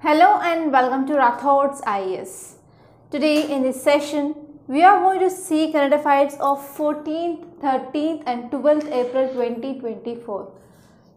Hello and welcome to Rathod's IAS. Today in this session, we are going to see current affairs of 14th, 13th and 12th April 2024.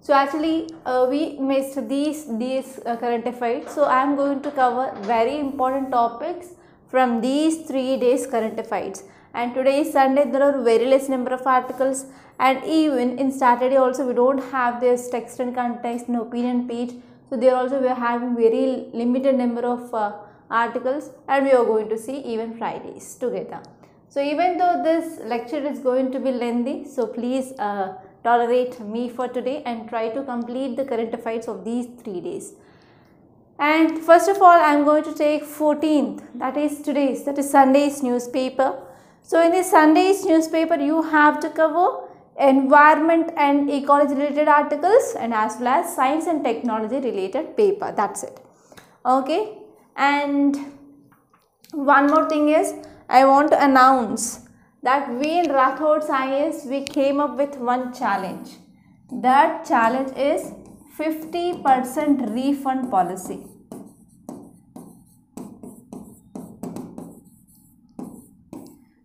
So actually uh, we missed these these uh, current affairs. So I am going to cover very important topics from these three days current affairs. And today is Sunday. There are very less number of articles. And even in Saturday also we don't have this text and context and opinion page. So there also we are having very limited number of uh, articles and we are going to see even Fridays together. So even though this lecture is going to be lengthy, so please uh, tolerate me for today and try to complete the current affairs of these three days. And first of all, I am going to take 14th, that is today's, that is Sunday's newspaper. So in this Sunday's newspaper, you have to cover environment and ecology related articles and as well as science and technology related paper. That's it. Okay. And one more thing is, I want to announce that we in Rathod's IAS we came up with one challenge. That challenge is 50% refund policy.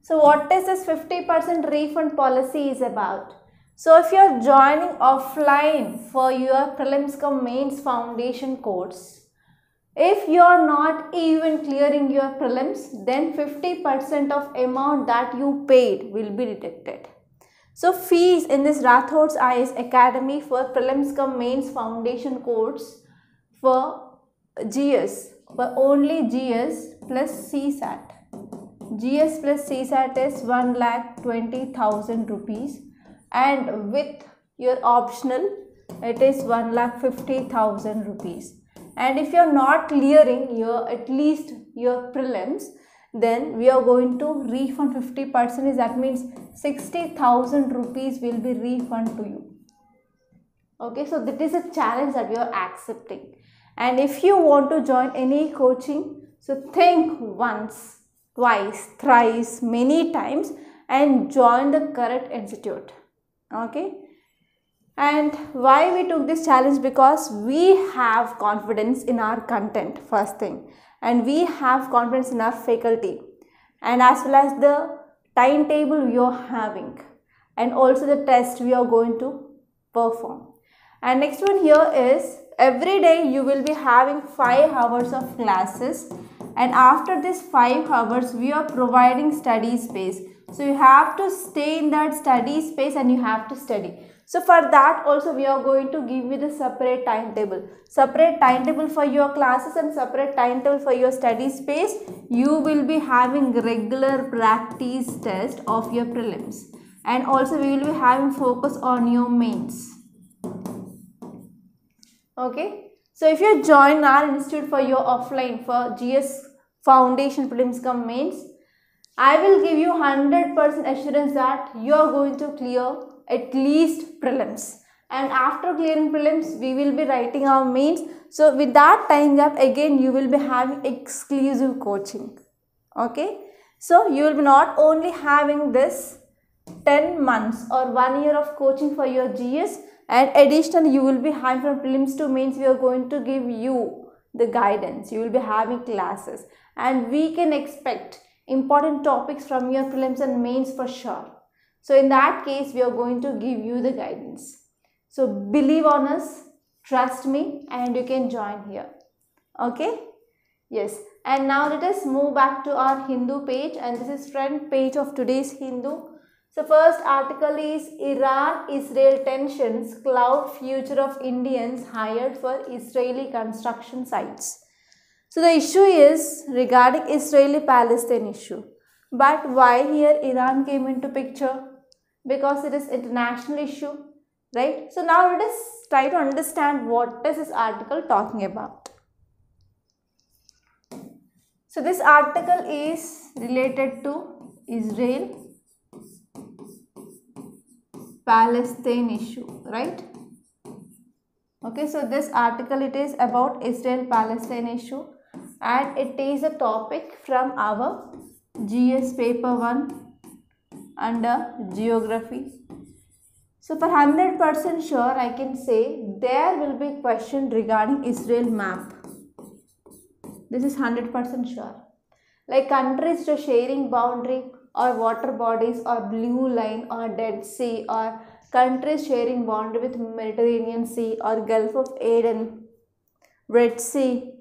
So what is this 50% refund policy is about? So if you are joining offline for your prelims cum mains foundation course, if you are not even clearing your prelims, then 50% of amount that you paid will be deducted. So fees in this Rathod's IAS Academy for prelims cum mains foundation course for GS, for only GS plus CSAT. GS plus CSAT is 1 lakh 20,000 rupees. And with your optional it is 1 lakh 50,000 rupees. And if you are not clearing your at least your prelims then we are going to refund 50 percent. That means 60,000 rupees will be refund to you. Okay so that is a challenge that you are accepting. And if you want to join any coaching so think once twice thrice many times and join the correct institute. Okay? And why we took this challenge? Because we have confidence in our content first thing. And we have confidence in our faculty and as well as the timetable we are having and also the test we are going to perform. And next one here is every day you will be having 5 hours of classes and after this 5 hours we are providing study space so you have to stay in that study space and you have to study so for that also we are going to give you the separate timetable. Separate timetable for your classes and separate timetable for your study space. You will be having regular practice test of your prelims. And also we will be having focus on your mains. Okay. So if you join our institute for your offline for GS foundation prelims come mains, I will give you 100% assurance that you are going to clear at least prelims. And after clearing prelims we will be writing our mains. So with that time gap again you will be having exclusive coaching. Okay? So you will be not only having this 10 months or 1 year of coaching for your gs and additionally you will be having from prelims to mains we are going to give you the guidance you will be having classes and we can expect important topics from your prelims and mains for sure so in that case, we are going to give you the guidance. So believe on us, trust me and you can join here. Okay? Yes. And now let us move back to our Hindu page and this is front page of today's Hindu. So first article is Iran-Israel tensions cloud future of Indians hired for Israeli construction sites. So the issue is regarding Israeli-Palestine issue. But why here Iran came into picture? because it is international issue right so now let us try to understand what is this article talking about so this article is related to israel palestine issue right okay so this article it is about israel palestine issue and it is a topic from our gs paper 1 under geography. So for 100% sure I can say there will be question regarding Israel map. This is 100% sure. Like countries to sharing boundary or water bodies or blue line or Dead Sea or countries sharing boundary with Mediterranean Sea or Gulf of Aden, Red Sea.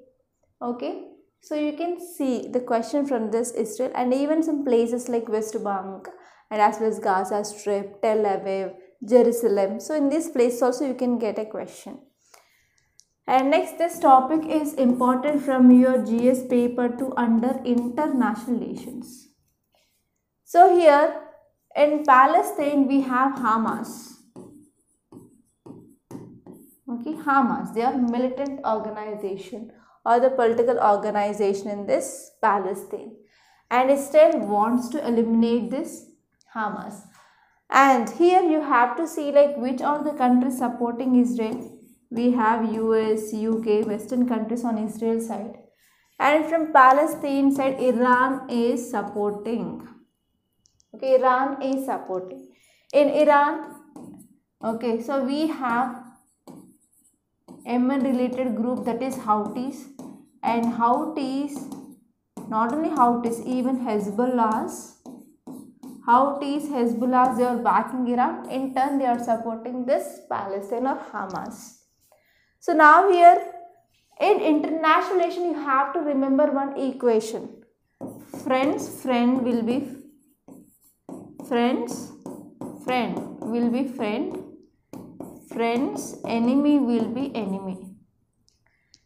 Okay. So you can see the question from this Israel and even some places like West Bank and as well as Gaza Strip, Tel Aviv, Jerusalem. So in this place also you can get a question. And next this topic is important from your GS paper to under international relations. So here in Palestine we have Hamas. Okay, Hamas, they are militant organization or the political organization in this Palestine. And Israel wants to eliminate this Hamas. And here you have to see like which are the countries supporting Israel we have US, UK, Western countries on Israel side. And from Palestine side, Iran is supporting. Okay, Iran is supporting. In Iran, okay, so we have Yemen related group that is Houthis and Houthis, not only Houthis, even Hezbollah's Houthis, Hezbollahs, they are backing Iran. In turn, they are supporting this Palestine or Hamas. So now here in international relation you have to remember one equation. Friends friend will be friends friend will be friend friends enemy will be enemy.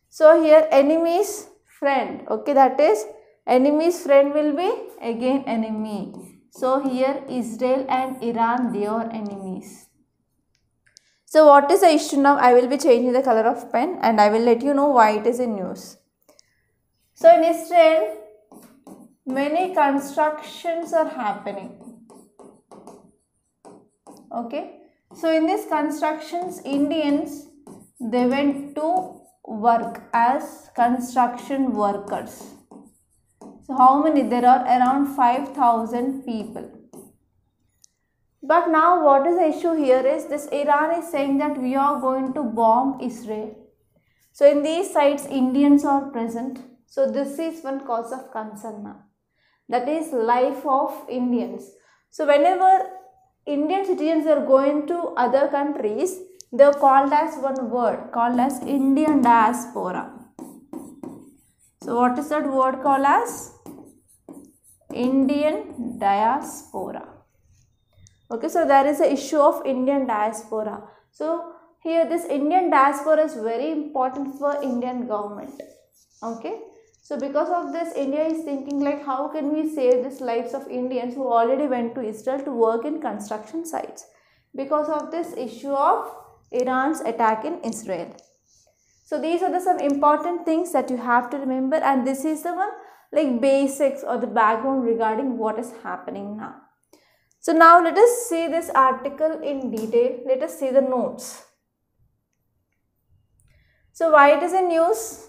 So here enemies friend okay that is enemy's friend will be again enemy. So here Israel and Iran they are enemies. So what is the issue now? I will be changing the color of pen and I will let you know why it is in news. So in Israel, many constructions are happening. Okay. So in these constructions, Indians, they went to work as construction workers. So how many? There are around 5,000 people. But now what is the issue here is this Iran is saying that we are going to bomb Israel. So in these sites Indians are present. So this is one cause of concern now. That is life of Indians. So whenever Indian citizens are going to other countries, they are called as one word called as Indian diaspora. So what is that word called as? Indian diaspora. Okay so there is a issue of indian diaspora. So here this indian diaspora is very important for indian government. Okay so because of this india is thinking like how can we save this lives of indians who already went to israel to work in construction sites because of this issue of iran's attack in israel so these are the some important things that you have to remember and this is the one like basics or the background regarding what is happening now so now let us see this article in detail. Let us see the notes. So why it is in news?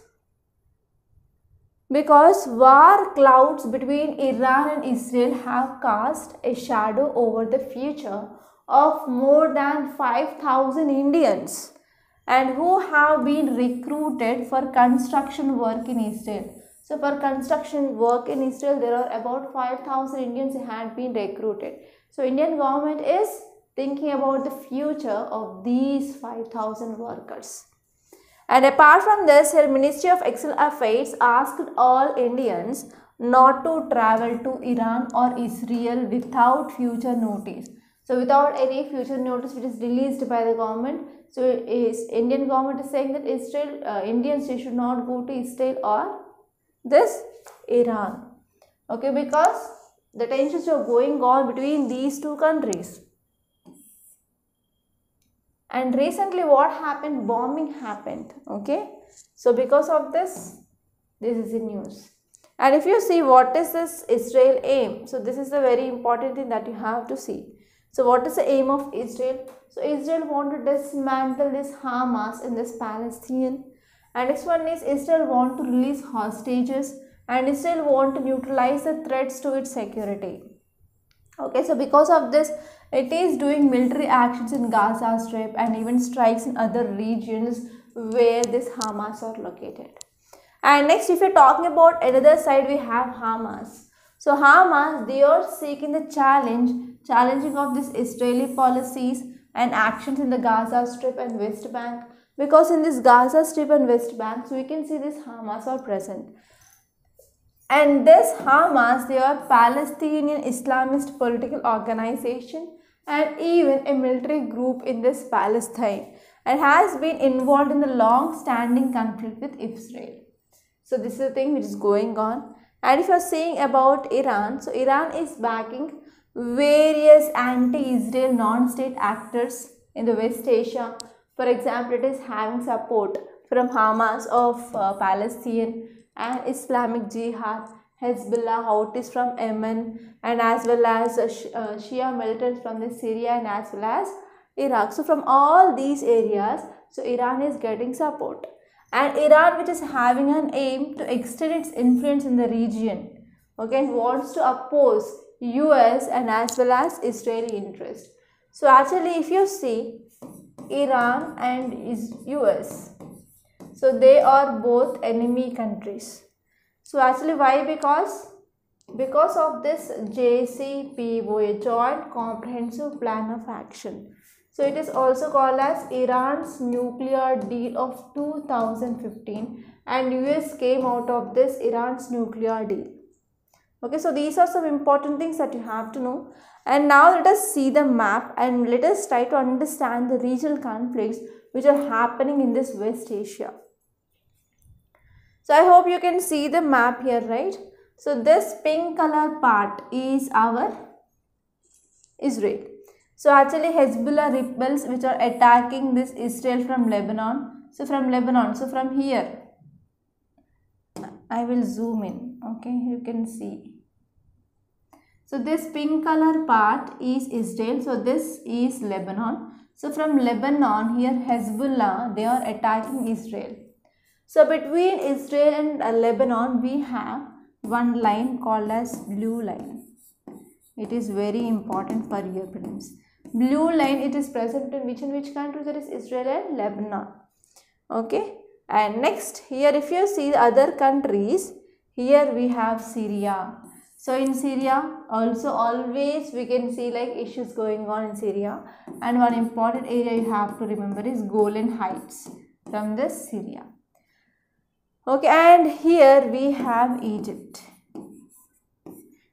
Because war clouds between Iran and Israel have cast a shadow over the future of more than 5000 Indians and who have been recruited for construction work in Israel. So for construction work in Israel, there are about 5,000 Indians who had been recruited. So Indian government is thinking about the future of these 5000 workers. And apart from this, her Ministry of External Affairs asked all Indians not to travel to Iran or Israel without future notice. So without any future notice which is released by the government. So is Indian government is saying that Israel, uh, Indians should not go to Israel or this Iran. Okay, because the tensions are going on between these two countries. And recently what happened? Bombing happened. Okay. So because of this, this is the news. And if you see what is this Israel aim? So this is a very important thing that you have to see. So what is the aim of Israel? So Israel want to dismantle this Hamas in this Palestinian. And next one is Israel want to release hostages and Israel want to neutralize the threats to its security. Okay, so because of this, it is doing military actions in Gaza Strip and even strikes in other regions where this Hamas are located. And next, if you're talking about another side, we have Hamas. So Hamas, they are seeking the challenge, challenging of these Israeli policies and actions in the Gaza Strip and West Bank. Because in this Gaza Strip and West Bank, so we can see this Hamas are present. And this Hamas, they are Palestinian Islamist political organization and even a military group in this Palestine and has been involved in the long-standing conflict with Israel. So this is the thing which is going on. And if you are saying about Iran, so Iran is backing various anti-Israel non-state actors in the West Asia. For example, it is having support from Hamas of uh, Palestine and Islamic Jihad, Hezbollah, Houthis from Yemen and as well as uh, uh, Shia militants from the Syria and as well as Iraq. So from all these areas, so Iran is getting support and Iran which is having an aim to extend its influence in the region okay wants to oppose US and as well as Israeli interest. So actually if you see Iran and US so they are both enemy countries. So actually why because because of this JCPOA joint comprehensive plan of action so it is also called as Iran's nuclear deal of 2015 and US came out of this Iran's nuclear deal. Okay, so these are some important things that you have to know. And now let us see the map and let us try to understand the regional conflicts which are happening in this West Asia. So I hope you can see the map here, right? So this pink color part is our Israel. So actually Hezbollah rebels which are attacking this Israel from Lebanon. So from Lebanon, so from here, I will zoom in, okay, you can see. So this pink color part is Israel, so this is Lebanon. So from Lebanon, here Hezbollah, they are attacking Israel. So between Israel and uh, Lebanon, we have one line called as blue line. It is very important for your prelims blue line it is present in which in which country? There is Israel and Lebanon. Okay? And next here if you see other countries here we have Syria. So in Syria also always we can see like issues going on in Syria. And one important area you have to remember is Golan Heights from this Syria okay and here we have Egypt.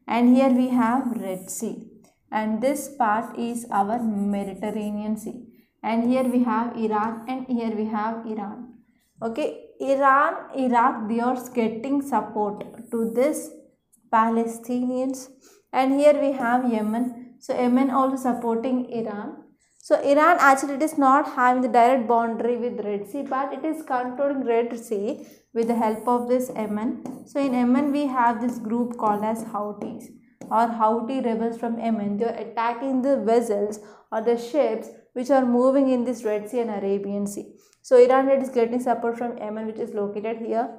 And here we have Red Sea. And this part is our Mediterranean Sea. And here we have Iran and here we have Iran. Okay Iran Iraq they are getting support to this Palestinians. And here we have Yemen. So Yemen also supporting Iran so Iran actually it is not having the direct boundary with Red Sea but it is controlling Red Sea with the help of this Yemen so in Yemen we have this group called as Houthis or Houthi rebels from Yemen. They are attacking the vessels or the ships which are moving in this Red Sea and Arabian Sea. So Iran is getting support from Yemen which is located here.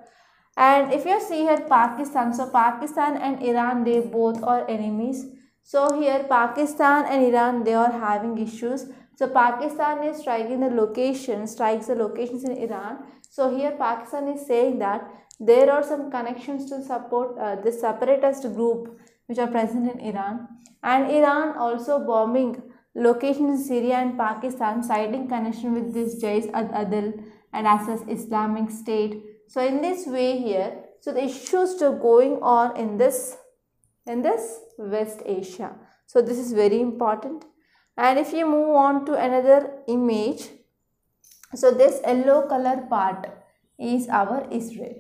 And if you see here Pakistan, so Pakistan and Iran they both are enemies. So here Pakistan and Iran they are having issues. So Pakistan is striking the location, strikes the locations in Iran. So here Pakistan is saying that there are some connections to support uh, this separatist group which are present in Iran and Iran also bombing locations in Syria and Pakistan citing connection with this Jaish al-Adl and as Islamic State. So in this way here, so the issues are going on in this in this West Asia. So this is very important. And if you move on to another image, so this yellow color part is our Israel.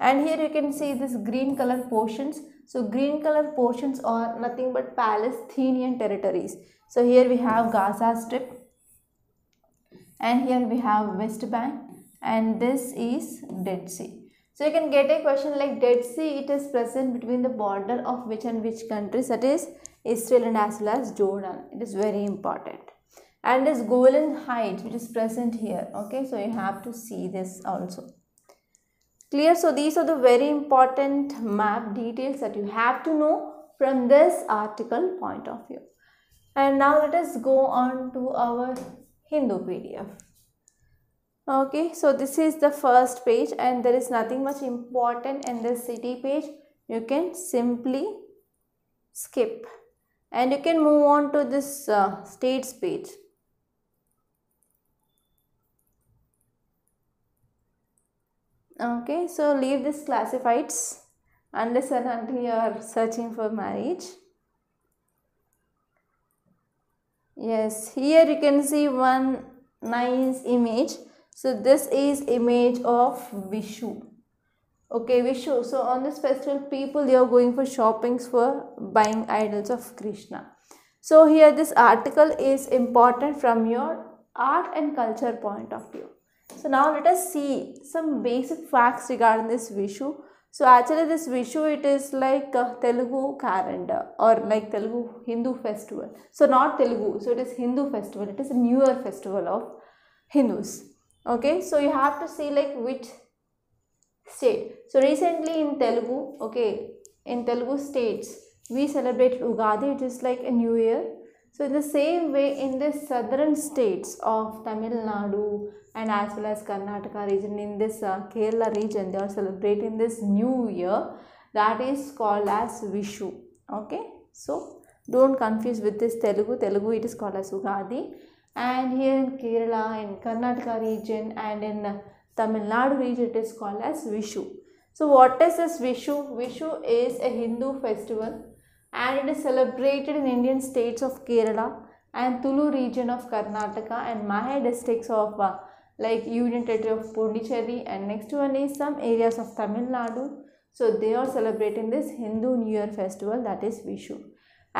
And here you can see this green color portions so green color portions are nothing but Palestinian territories. So here we have Gaza Strip and here we have West Bank and this is Dead Sea. So you can get a question like Dead Sea it is present between the border of which and which countries that is Israel and as well as Jordan. It is very important. And this Golan Heights which is present here. Okay, so you have to see this also. Clear? So these are the very important map details that you have to know from this article point of view. And now let us go on to our Hindu PDF. Okay so this is the first page and there is nothing much important in this city page. You can simply skip and you can move on to this uh, states page. Okay so leave this classifieds unless and until you are searching for marriage. Yes here you can see one nice image so this is image of vishu okay vishu so on this festival people they are going for shoppings for buying idols of krishna so here this article is important from your art and culture point of view so now let us see some basic facts regarding this Vishu. So actually this Vishu it is like Telugu calendar or like Telugu Hindu festival. So not Telugu, so it is Hindu festival. It is a newer festival of Hindus. Okay, so you have to see like which state. So recently in Telugu, okay, in Telugu states we celebrate Ugadi. It is like a new year. So in the same way in the southern states of Tamil Nadu and as well as Karnataka region in this uh, Kerala region they are celebrating this new year that is called as Vishu. Okay. So don't confuse with this Telugu. Telugu it is called as Ugadi and here in Kerala in Karnataka region and in Tamil Nadu region it is called as Vishu. So what is this Vishu? Vishu is a Hindu festival and it is celebrated in Indian states of Kerala and Tulu region of Karnataka and Mahe districts of uh, like Union Territory of Pondicherry and next one is some areas of Tamil Nadu. So they are celebrating this Hindu New Year festival that is Vishu.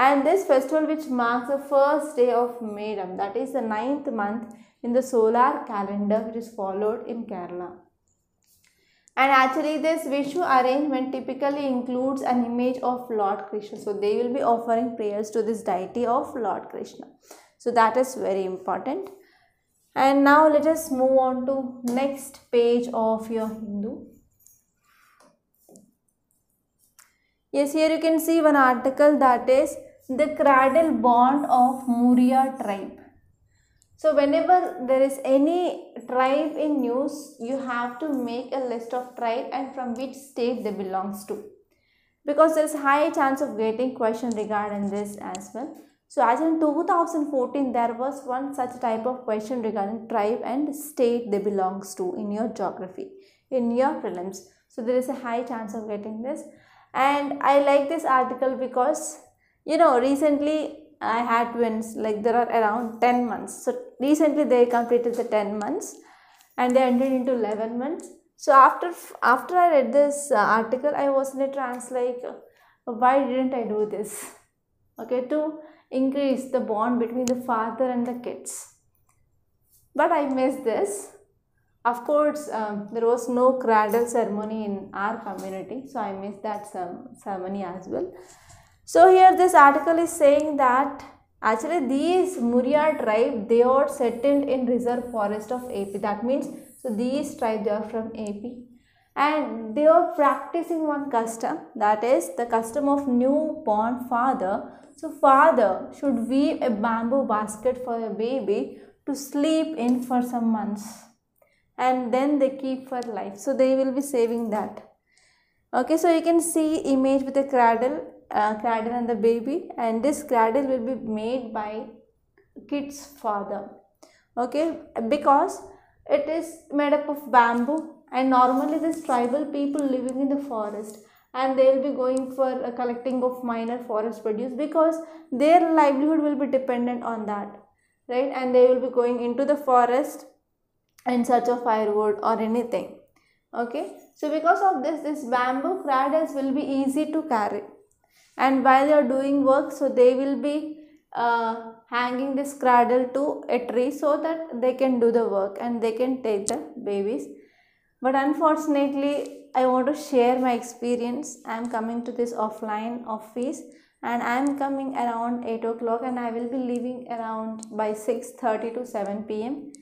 And this festival which marks the first day of Medam that is the ninth month in the solar calendar which is followed in Kerala. And actually this Vishu arrangement typically includes an image of Lord Krishna. So they will be offering prayers to this deity of Lord Krishna. So that is very important. And now let us move on to next page of your Hindu. Yes, here you can see one article that is the cradle bond of Muria tribe. So whenever there is any tribe in news, you have to make a list of tribe and from which state they belongs to. Because there is high chance of getting question regarding this as well. So as in 2014, there was one such type of question regarding tribe and state they belongs to in your geography, in your prelims. So there is a high chance of getting this. And I like this article because, you know, recently I had twins, like there are around 10 months. So recently they completed the 10 months and they entered into 11 months. So after after I read this uh, article, I was in a trance like, why didn't I do this? Okay, to increase the bond between the father and the kids. But I missed this. Of course, um, there was no cradle ceremony in our community, so I missed that ceremony as well. So here this article is saying that actually these Muria tribe they are settled in reserve forest of AP. That means so these tribes are from AP and they are practicing one custom that is the custom of newborn father. So father should weave a bamboo basket for a baby to sleep in for some months and then they keep for life. So they will be saving that. Okay, so you can see image with a cradle uh, cradle and the baby and this cradle will be made by kid's father. Okay? Because it is made up of bamboo and normally this tribal people living in the forest and they will be going for collecting of minor forest produce because their livelihood will be dependent on that right? And they will be going into the forest in search of firewood or anything. Okay? So because of this this bamboo cradles will be easy to carry and while they are doing work so they will be uh, hanging this cradle to a tree so that they can do the work and they can take the babies. But unfortunately i want to share my experience. I am coming to this offline office and i am coming around 8 o'clock and i will be leaving around by 6.30 to 7 pm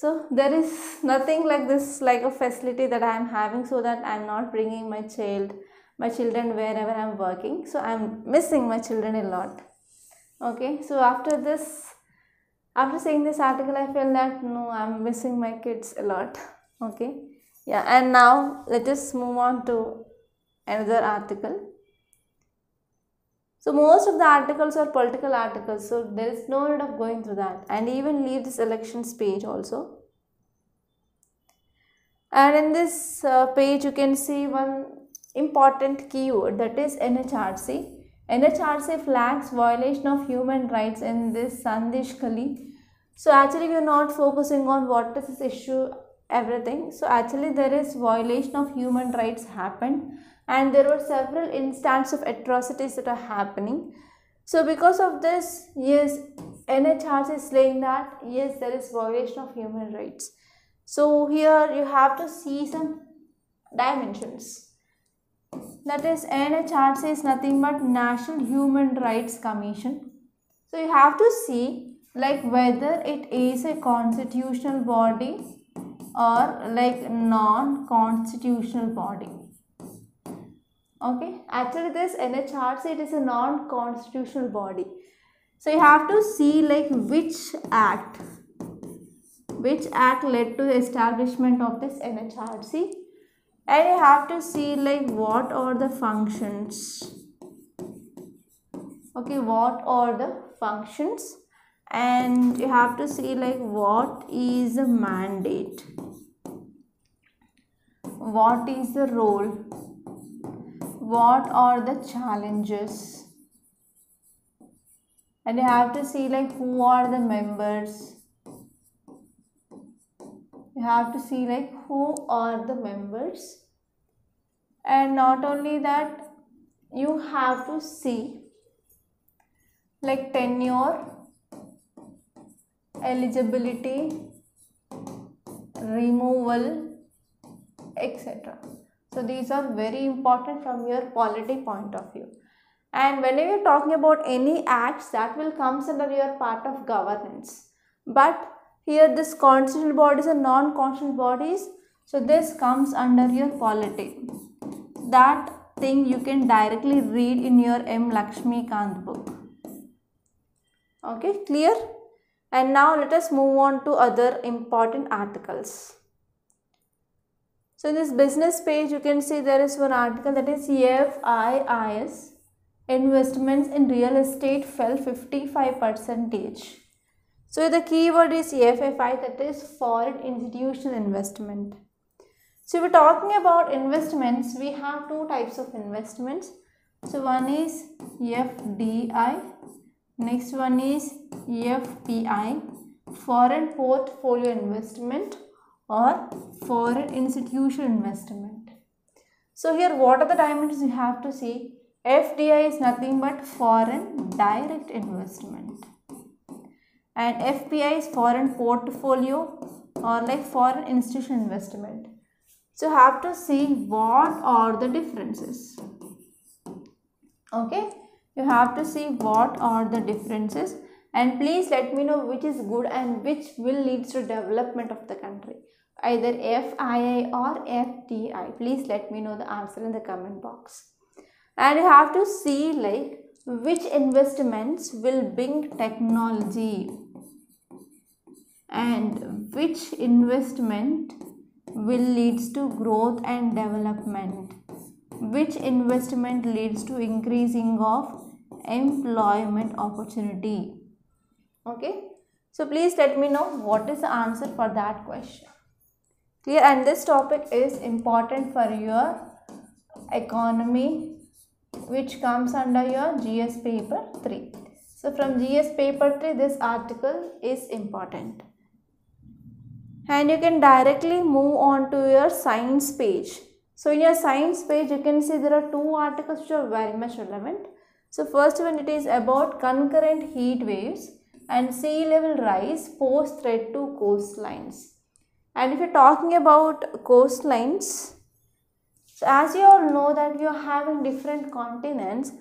so there is nothing like this like a facility that i am having so that i am not bringing my child my children wherever I'm working. So I'm missing my children a lot. Okay, so after this, after seeing this article i feel that no i'm missing my kids a lot. Okay? Yeah and now let us move on to another article. So most of the articles are political articles so there is no need of going through that. And even leave this elections page also. And in this uh, page you can see one important keyword that is NHRC NHRC flags violation of human rights in this Sandeshkhali. So actually we are not focusing on what is this issue everything. So actually there is violation of human rights happened and there were several instances of atrocities that are happening. So because of this, yes, NHRC is saying that yes, there is violation of human rights. So here you have to see some dimensions that is NHRC is nothing but National Human Rights Commission. So you have to see like whether it is a constitutional body or like non-constitutional body. Okay, actually this NHRC it is a non-constitutional body. So you have to see like which act, which act led to the establishment of this NHRC and you have to see like what are the functions. Okay what are the functions? And you have to see like what is the mandate. What is the role? What are the challenges? And you have to see like who are the members you have to see like who are the members. And not only that you have to see like tenure eligibility removal etc so these are very important from your polity point of view. And whenever you're talking about any acts that will comes under your part of governance. But here this constitutional bodies and non-constitutional bodies. So this comes under your polity. That thing you can directly read in your M. Laxmikanth book. Okay, clear? And now let us move on to other important articles. So in this business page, you can see there is one article that is FIIs investments in real estate fell 55 percentage. So the keyword is FFI that is foreign institutional investment. So we're talking about investments. We have two types of investments. So one is FDI. Next one is FPI. Foreign portfolio investment or foreign institutional investment. So here what are the dimensions you have to see? FDI is nothing but foreign direct investment and FPI is foreign portfolio or like foreign institutional investment. So have to see what are the differences. Okay, you have to see what are the differences and please let me know which is good and which will lead to development of the country either FII or FDI. Please let me know the answer in the comment box. And you have to see like which investments will bring technology and which investment will leads to growth and development? Which investment leads to increasing of employment opportunity? Okay. So please let me know what is the answer for that question. Clear? And this topic is important for your economy which comes under your gs paper 3 so from gs paper 3 this article is important and you can directly move on to your science page. So in your science page you can see there are two articles which are very much relevant. So first one it is about concurrent heat waves and sea level rise pose threat to coastlines. And if you're talking about coastlines, so as you all know that we are having different continents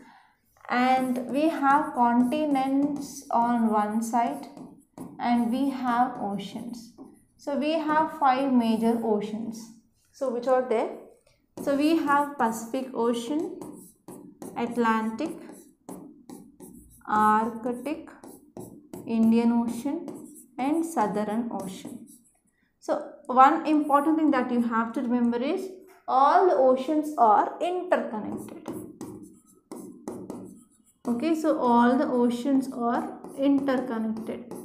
and we have continents on one side and we have oceans. So we have five major oceans. So which are there? So we have Pacific Ocean, Atlantic, Arctic, Indian Ocean, and Southern Ocean. So one important thing that you have to remember is all the oceans are interconnected. Okay, so all the oceans are interconnected.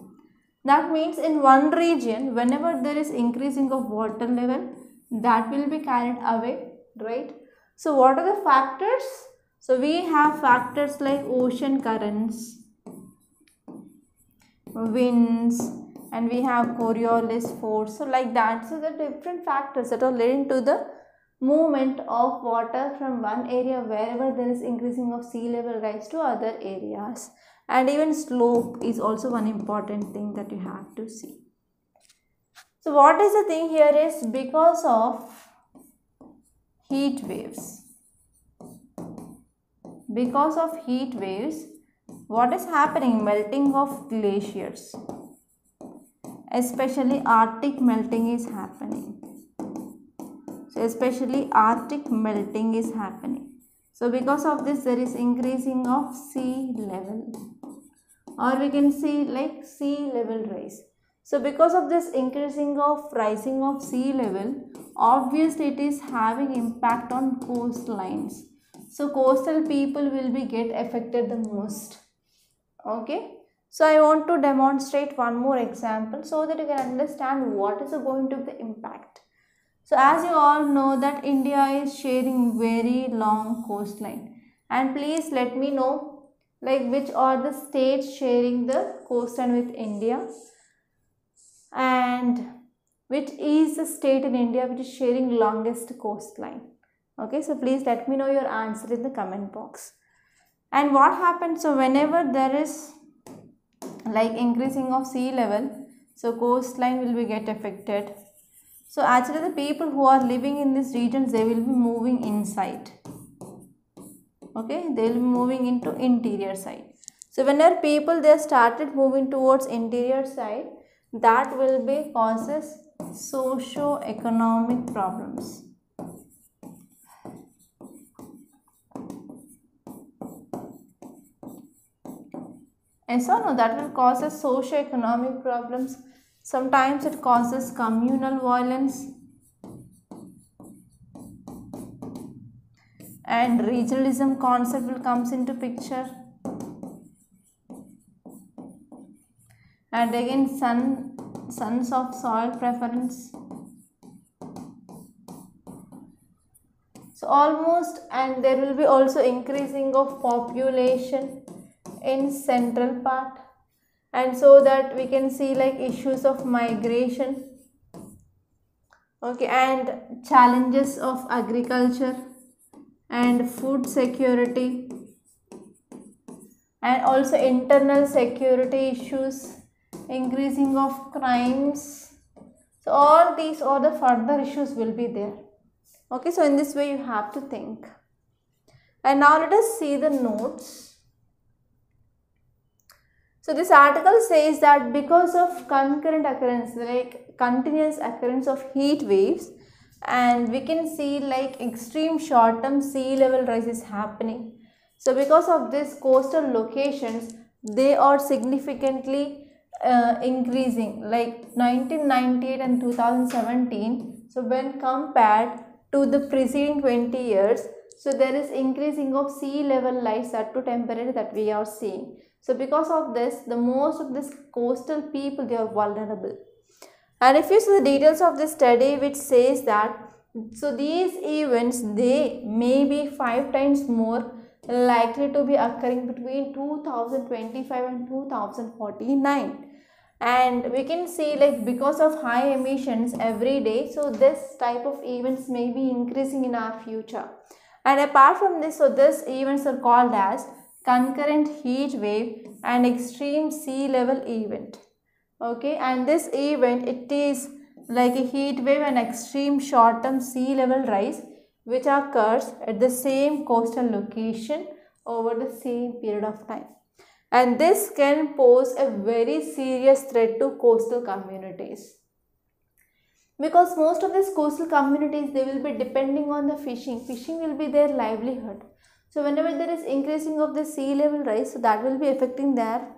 That means in one region, whenever there is increasing of water level, that will be carried away, right? So what are the factors? So we have factors like ocean currents, winds, and we have Coriolis force. So like that, so the different factors that are leading to the movement of water from one area wherever there is increasing of sea level rise to other areas and even slope is also one important thing that you have to see. So what is the thing here is because of heat waves. Because of heat waves, what is happening? Melting of glaciers. Especially Arctic melting is happening. So especially Arctic melting is happening. So because of this there is increasing of sea level or we can see like sea level rise. So because of this increasing of rising of sea level, obviously it is having impact on coastlines. So coastal people will be get affected the most. Okay. So I want to demonstrate one more example so that you can understand what is going to be the impact. So as you all know that India is sharing very long coastline and please let me know like which are the states sharing the coastline with India and which is the state in India which is sharing longest coastline. Okay, so please let me know your answer in the comment box. And what happens, so whenever there is like increasing of sea level, so coastline will be get affected. So actually the people who are living in these regions, they will be moving inside. Okay? They will be moving into interior side. So whenever people they started moving towards interior side that will be causes socio-economic problems. Yes or no, that will causes socio-economic problems. Sometimes it causes communal violence and regionalism concept will comes into picture. And again sun sons of soil preference. So almost and there will be also increasing of population in central part and so that we can see like issues of migration. Okay and challenges of agriculture and food security and also internal security issues increasing of crimes. So all these or the further issues will be there. Okay so in this way you have to think. And now let us see the notes so this article says that because of concurrent occurrence like continuous occurrence of heat waves and we can see like extreme short term sea level rise is happening. So because of this coastal locations they are significantly uh, increasing like 1998 and 2017 so when compared to the preceding 20 years so there is increasing of sea level rise at to temperature that we are seeing. So because of this the most of this coastal people they are vulnerable. And if you see the details of this study which says that so these events they may be five times more likely to be occurring between 2025 and 2049 and we can see like because of high emissions every day so this type of events may be increasing in our future and apart from this so these events are called as concurrent heat wave and extreme sea level event. Okay and this event it is like a heat wave and extreme short term sea level rise which occurs at the same coastal location over the same period of time. And this can pose a very serious threat to coastal communities because most of these coastal communities they will be depending on the fishing. Fishing will be their livelihood. So whenever there is increasing of the sea level rise so that will be affecting their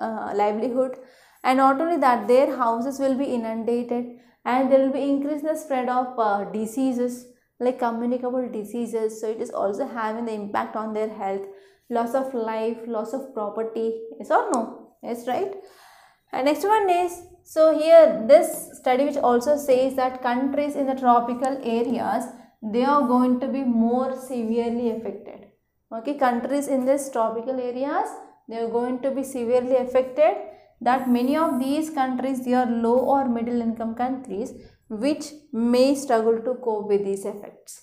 uh, livelihood. And not only that their houses will be inundated and there will be increase in the spread of uh, diseases like communicable diseases. So it is also having the impact on their health. Loss of life loss of property. Yes or no? Yes right? And next one is so here this study which also says that countries in the tropical areas they are going to be more severely affected okay countries in this tropical areas they are going to be severely affected that many of these countries they are low or middle income countries which may struggle to cope with these effects.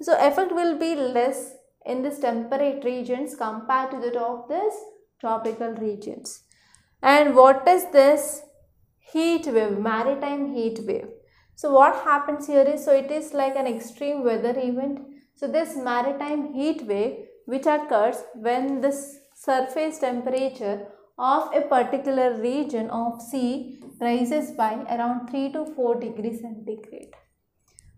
So effect will be less in this temperate regions compared to the of this tropical regions. And what is this heat wave, maritime heat wave? So what happens here is, so it is like an extreme weather event. So this maritime heat wave which occurs when this surface temperature of a particular region of sea rises by around 3 to 4 degrees centigrade.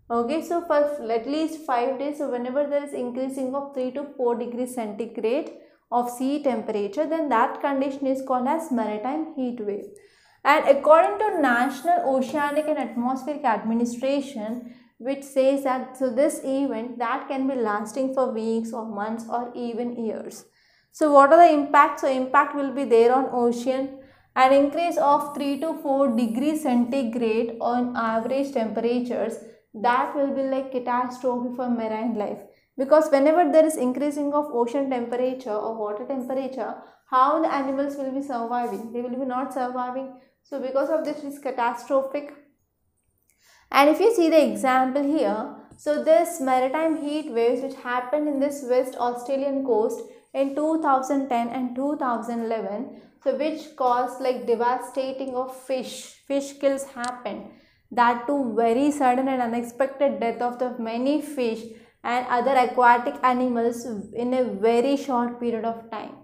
Okay, so for at least 5 days, so whenever there is increasing of 3 to 4 degrees centigrade of sea temperature, then that condition is called as maritime heat wave. And according to National Oceanic and Atmospheric Administration, which says that so this event that can be lasting for weeks or months or even years. So what are the impacts? So impact will be there on ocean. An increase of 3 to 4 degrees centigrade on average temperatures that will be like catastrophe for marine life because whenever there is increasing of ocean temperature or water temperature how the animals will be surviving. They will be not surviving. So because of this is catastrophic. And if you see the example here so this maritime heat waves which happened in this west australian coast in 2010 and 2011 so which caused like devastating of fish. Fish kills happened. That too very sudden and unexpected death of the many fish and other aquatic animals in a very short period of time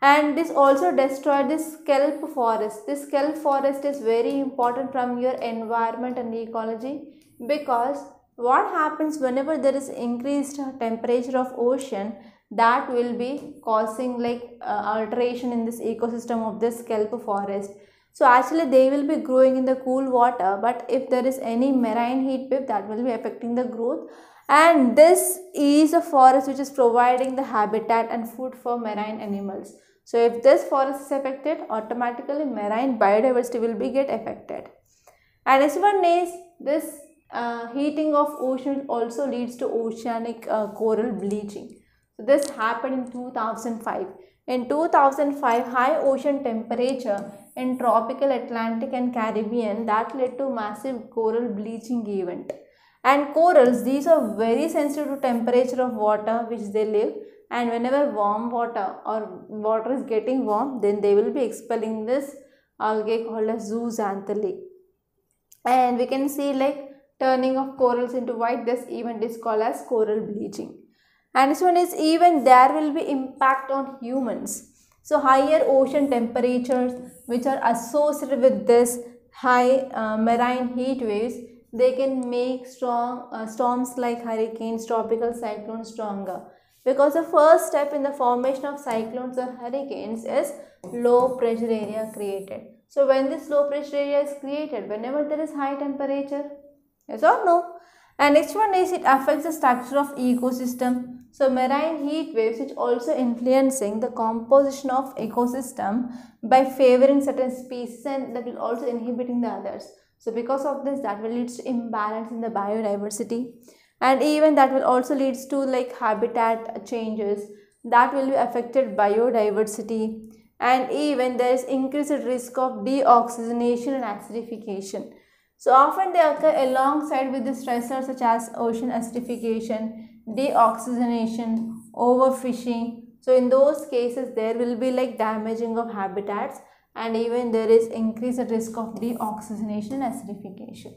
and this also destroyed this kelp forest. This kelp forest is very important from your environment and ecology because what happens whenever there is increased temperature of ocean that will be causing like uh, alteration in this ecosystem of this kelp forest. So actually they will be growing in the cool water but if there is any marine heat wave that will be affecting the growth. And this is a forest which is providing the habitat and food for marine animals so if this forest is affected automatically marine biodiversity will be get affected and as one is this uh, heating of ocean also leads to oceanic uh, coral bleaching so this happened in 2005. In 2005, high ocean temperature in tropical Atlantic and Caribbean that led to massive coral bleaching event. And corals, these are very sensitive to temperature of water which they live and whenever warm water or water is getting warm, then they will be expelling this algae called as zooxanthellae. And we can see like turning of corals into white, this event is called as coral bleaching and this one is even there will be impact on humans. So higher ocean temperatures which are associated with this high uh, marine heat waves they can make strong uh, storms like hurricanes, tropical cyclones stronger. Because the first step in the formation of cyclones or hurricanes is low pressure area created. So when this low pressure area is created, whenever there is high temperature, yes or no? And next one is it affects the structure of ecosystem. So marine heat waves which also influencing the composition of ecosystem by favoring certain species and that will also inhibiting the others. So because of this that will lead to imbalance in the biodiversity and even that will also leads to like habitat changes that will be affected biodiversity and even there is increased risk of deoxygenation and acidification. So often they occur alongside with the stressors such as ocean acidification, deoxygenation, overfishing. So in those cases there will be like damaging of habitats and even there is increased risk of deoxygenation and acidification.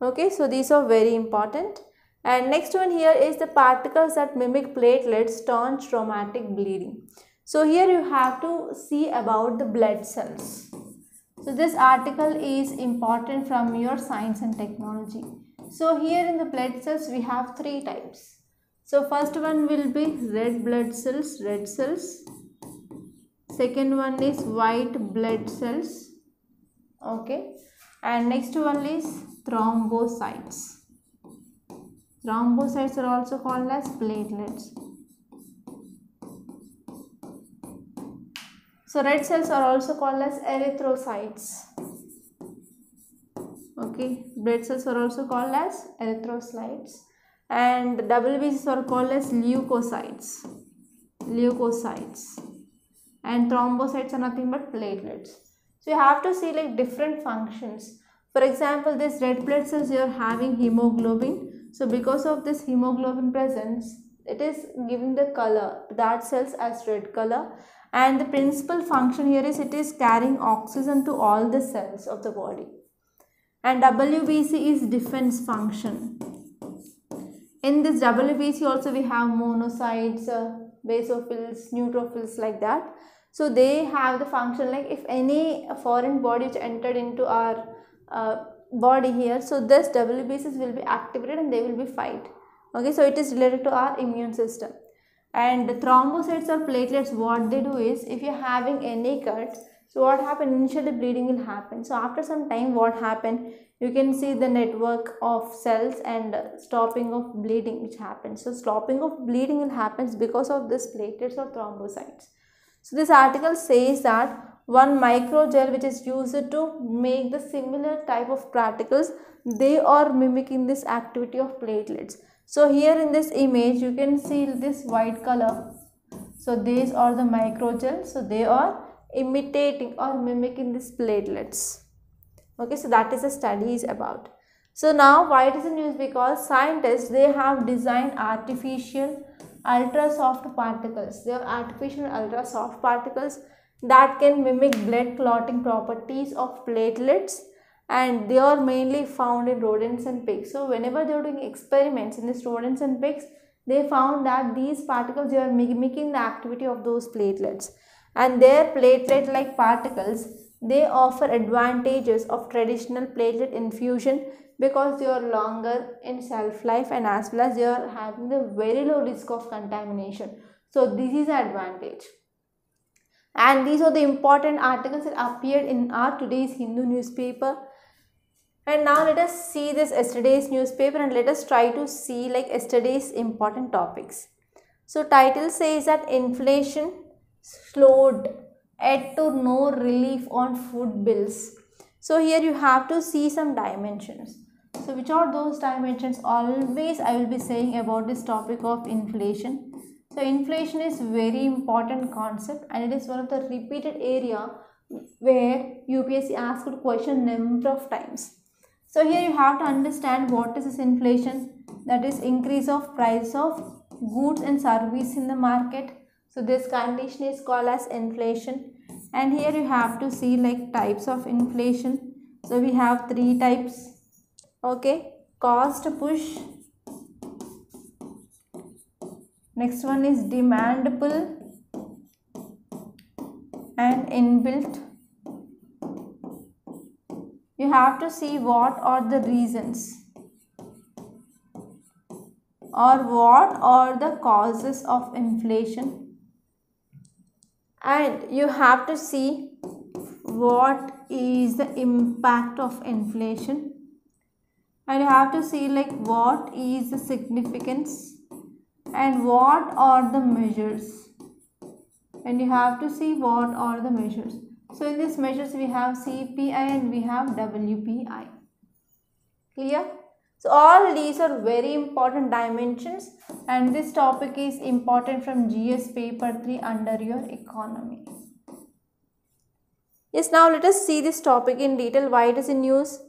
Okay, so these are very important. And next one here is the particles that mimic platelets staunch traumatic bleeding. So here you have to see about the blood cells. So this article is important from your science and technology. So here in the blood cells we have three types. So first one will be red blood cells, red cells. second one is white blood cells okay and next one is thrombocytes thrombocytes are also called as platelets. So red cells are also called as erythrocytes. Okay blood cells are also called as erythrocytes. And WBCs are called as leukocytes. Leukocytes. And thrombocytes are nothing but platelets. So you have to see like different functions. For example this red blood cells you are having hemoglobin so because of this hemoglobin presence it is giving the color that cells as red color. And the principal function here is it is carrying oxygen to all the cells of the body. And WBC is defense function. In this WBC also we have monocytes, uh, basophils, neutrophils like that. So they have the function like if any foreign body which entered into our uh, body here, so this WBCs will be activated and they will be fight. Okay, so it is related to our immune system. And thrombocytes or platelets, what they do is if you're having any cut, so what happened initially bleeding will happen. So after some time what happened you can see the network of cells and stopping of bleeding which happens. So stopping of bleeding will happens because of this platelets or thrombocytes. So this article says that one microgel which is used to make the similar type of particles they are mimicking this activity of platelets. So here in this image you can see this white color. So these are the microgels. So they are imitating or mimicking these platelets okay so that is the study is about so now why it is in news because scientists they have designed artificial ultra soft particles they have artificial ultra soft particles that can mimic blood clotting properties of platelets and they are mainly found in rodents and pigs so whenever they are doing experiments in these rodents and pigs they found that these particles they are mimicking the activity of those platelets and their platelet like particles they offer advantages of traditional platelet infusion because they are longer in shelf life and as well as they are having the very low risk of contamination. So this is an advantage. And these are the important articles that appeared in our today's Hindu newspaper. And now let us see this yesterday's newspaper and let us try to see like yesterday's important topics. So title says that inflation slowed yet to no relief on food bills. So here you have to see some dimensions. So which are those dimensions? Always I will be saying about this topic of inflation. So inflation is very important concept and it is one of the repeated area where UPSC asked question number of times. So here you have to understand what is this inflation that is increase of price of goods and service in the market so this condition is called as inflation and here you have to see like types of inflation. So we have three types. Okay, cost push. Next one is demand pull and inbuilt. You have to see what are the reasons or what are the causes of inflation and you have to see what is the impact of inflation and you have to see like what is the significance and what are the measures? And you have to see what are the measures. So in these measures we have CPI and we have WPI clear? So all these are very important dimensions. And this topic is important from GS paper 3 under your economy. Yes, now let us see this topic in detail. Why it is in news.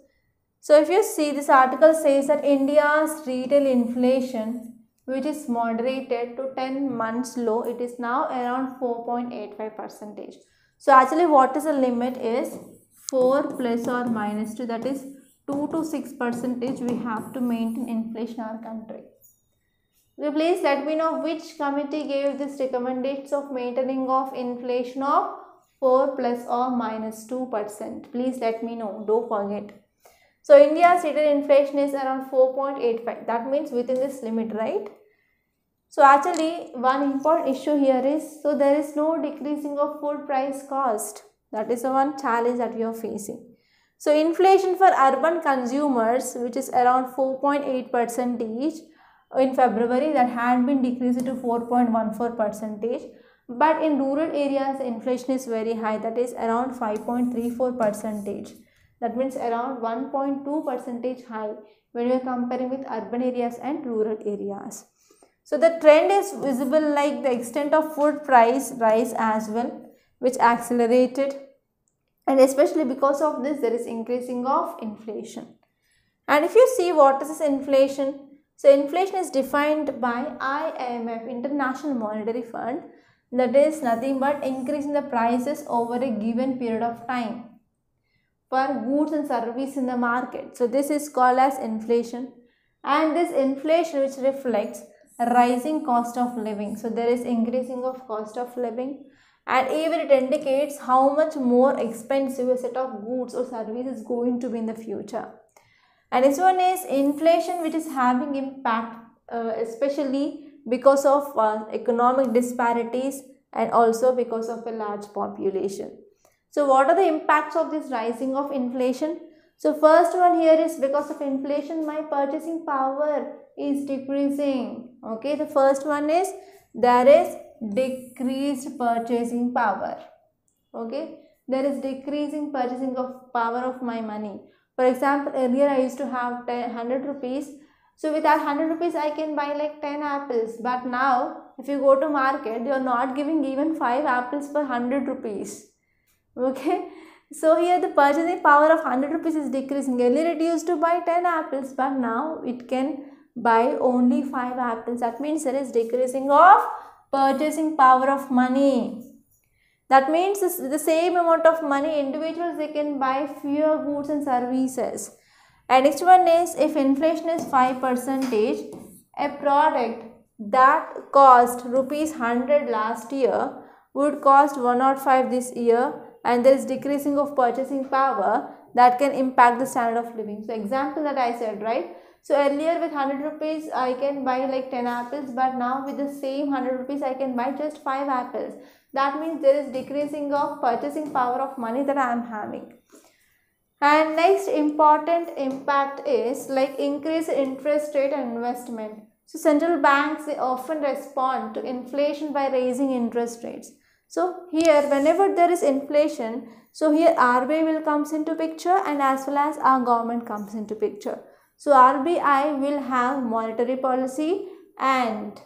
So if you see this article says that India's retail inflation which is moderated to 10 months low it is now around 4.85 percentage. So actually what is the limit is 4 plus or minus 2 that is 2 to 6 percentage we have to maintain inflation in our country. So please let me know which committee gave this recommendations of maintaining of inflation of 4 plus or minus 2 percent. Please let me know. Don't forget. So India's retail inflation is around 4.85. That means within this limit, right? So actually one important issue here is so there is no decreasing of food price cost. That is the one challenge that we are facing. So inflation for urban consumers which is around 4.8 percentage in February that had been decreased to 4.14 percentage but in rural areas inflation is very high that is around 5.34 percentage that means around 1.2 percentage high when you are comparing with urban areas and rural areas. So the trend is visible like the extent of food price rise as well which accelerated. And especially because of this there is increasing of inflation. And if you see what is this inflation so inflation is defined by IMF International Monetary Fund. That is nothing but increasing the prices over a given period of time for goods and service in the market. So this is called as inflation and this inflation which reflects rising cost of living. So there is increasing of cost of living and even it indicates how much more expensive a set of goods or service is going to be in the future. And this one is inflation which is having impact uh, especially because of uh, economic disparities and also because of a large population. So what are the impacts of this rising of inflation? So first one here is because of inflation my purchasing power is decreasing. Okay, the first one is there is decreased purchasing power. Okay, there is decreasing purchasing of power of my money. For example, earlier I used to have 100 rupees so with that 100 rupees I can buy like 10 apples. But now if you go to market they are not giving even 5 apples for 100 rupees. Okay. So here the purchasing power of 100 rupees is decreasing. Earlier it used to buy 10 apples but now it can buy only 5 apples. That means there is decreasing of purchasing power of money. That means the same amount of money individuals they can buy fewer goods and services. And next one is if inflation is 5 percentage, a product that cost rupees 100 last year would cost 105 this year and there is decreasing of purchasing power that can impact the standard of living. So example that I said, right? So earlier with 100 rupees I can buy like 10 apples but now with the same 100 rupees I can buy just 5 apples. That means there is decreasing of purchasing power of money that I am having. And next important impact is like increase interest rate and investment. So central banks they often respond to inflation by raising interest rates. So here whenever there is inflation, so here RBI will comes into picture and as well as our government comes into picture. So RBI will have monetary policy and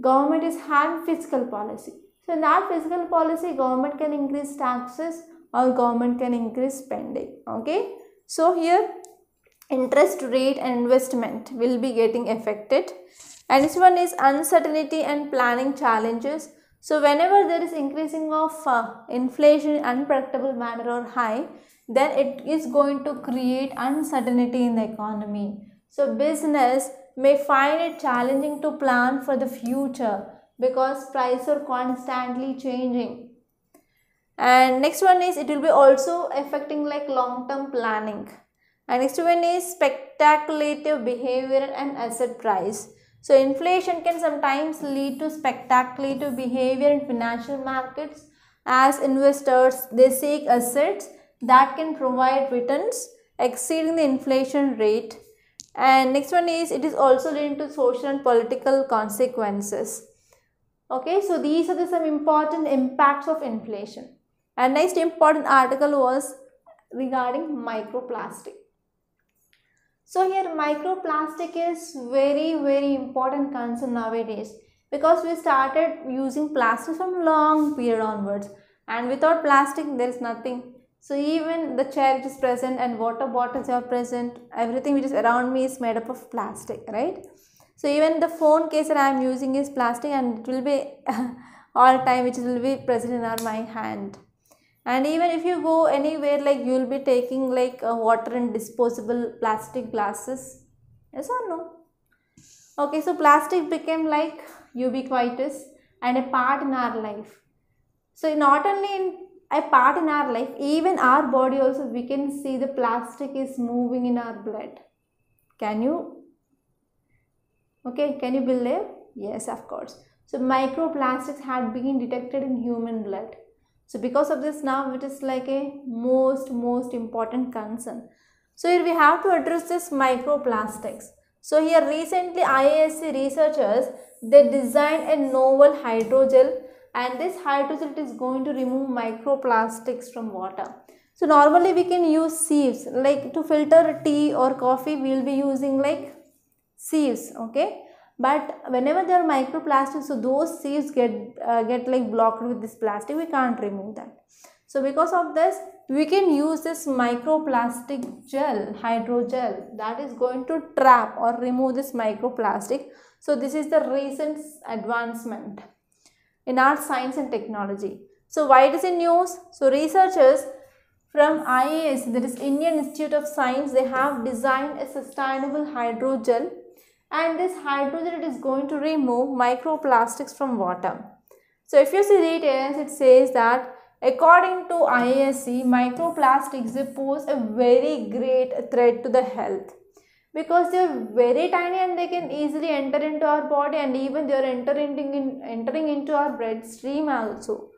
government is having fiscal policy. So in that fiscal policy government can increase taxes or government can increase spending okay so here interest rate and investment will be getting affected and this one is uncertainty and planning challenges so whenever there is increasing of uh, inflation in unpredictable manner or high then it is going to create uncertainty in the economy. So business may find it challenging to plan for the future because prices are constantly changing. And next one is it will be also affecting like long term planning. And next one is speculative behavior and asset price so inflation can sometimes lead to speculative behavior in financial markets. As investors they seek assets that can provide returns exceeding the inflation rate. And next one is it is also leading to social and political consequences. Okay so these are the some important impacts of inflation. And next important article was regarding microplastic. So here microplastic is very very important concern nowadays because we started using plastic from long period onwards and without plastic there is nothing. So even the chair which is present and water bottles are present, everything which is around me is made up of plastic, right? So even the phone case that I am using is plastic and it will be all time which will be present in our my hand and even if you go anywhere like you will be taking like uh, water and disposable plastic glasses. Yes or no? Okay so plastic became like ubiquitous and a part in our life. So not only in a part in our life even our body also we can see the plastic is moving in our blood. Can you? Okay can you believe? Yes, of course. So microplastics had been detected in human blood. So because of this now it is like a most most important concern. So here we have to address this microplastics. So here recently IISc researchers they designed a novel hydrogel and this hydrogel is going to remove microplastics from water. So normally we can use sieves like to filter tea or coffee we will be using like sieves okay but whenever there are microplastics so those sieves get uh, get like blocked with this plastic we can't remove that. So because of this we can use this microplastic gel hydrogel that is going to trap or remove this microplastic. So this is the recent advancement in our science and technology. So why it is in news? So researchers from IIS, that is Indian Institute of Science, they have designed a sustainable hydrogel and this hydrogel is going to remove microplastics from water. So if you see the details, it says that according to IISc, microplastics pose a very great threat to the health. Because they are very tiny and they can easily enter into our body and even they are entering, in, entering into our bloodstream also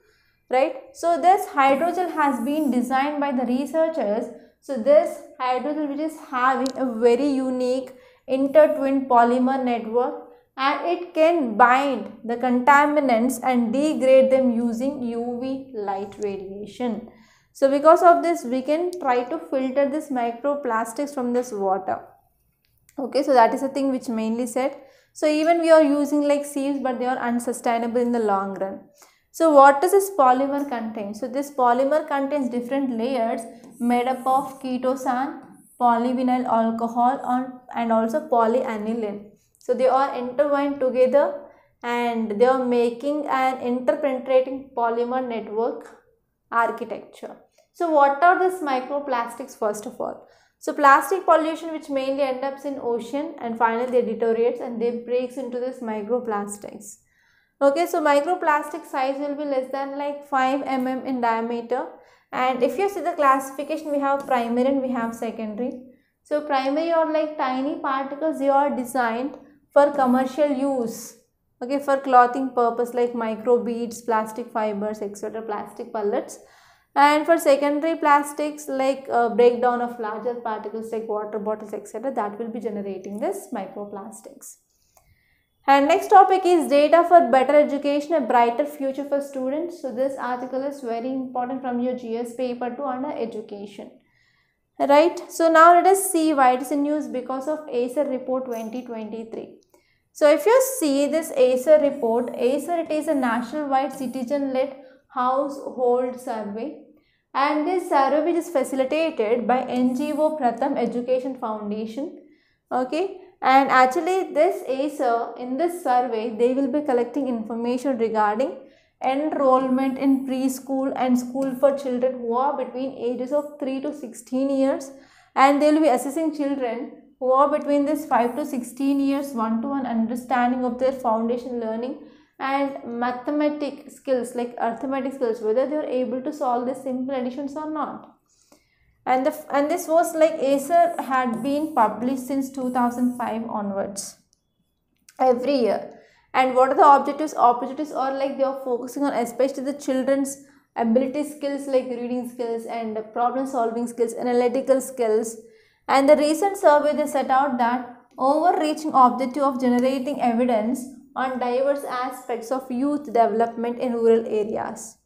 right? So this hydrogel has been designed by the researchers. So this hydrogel which is having a very unique intertwined polymer network and it can bind the contaminants and degrade them using UV light radiation. So because of this we can try to filter this microplastics from this water. Okay, so that is the thing which mainly said. So even we are using like sieves but they are unsustainable in the long run. So what does this polymer contain? So this polymer contains different layers made up of chitosan, polyvinyl alcohol and also polyaniline. So they are intertwined together and they are making an interpenetrating polymer network architecture. So what are these microplastics first of all? So plastic pollution which mainly ends up in ocean and finally they deteriorates and they breaks into this microplastics. Okay, so microplastic size will be less than like 5 mm in diameter and if you see the classification we have primary and we have secondary. So primary are like tiny particles they are designed for commercial use. Okay for clothing purpose like micro beads plastic fibers etc plastic pellets and for secondary plastics like uh, breakdown of larger particles like water bottles etc that will be generating this microplastics and next topic is data for better education, a brighter future for students. So this article is very important from your GS paper to under education. Right. So now let us see why it is in news because of ASER report 2023. So if you see this ASER report, ASER it is a national-wide citizen-led household survey and this survey is facilitated by NGO Pratham Education Foundation. Okay and actually this is uh, in this survey they will be collecting information regarding enrollment in preschool and school for children who are between ages of 3 to 16 years. And they will be assessing children who are between this 5 to 16 years one to one understanding of their foundation learning and mathematic skills like arithmetic skills whether they are able to solve the simple additions or not and the and this was like ASER had been published since 2005 onwards. Every year. And what are the objectives? Objectives are like they are focusing on especially the children's ability skills like reading skills and problem solving skills analytical skills. And the recent survey they set out that overreaching objective of generating evidence on diverse aspects of youth development in rural areas.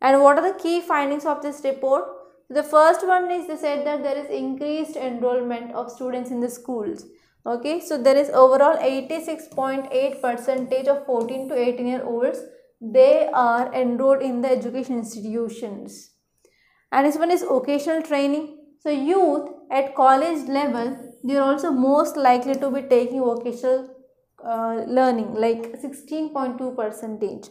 And what are the key findings of this report the first one is they said that there is increased enrollment of students in the schools. Okay, so there is overall 86.8 percentage of 14 to 18 year olds they are enrolled in the education institutions. And this one is vocational training. So youth at college level they are also most likely to be taking vocational uh, learning like 16.2 percentage.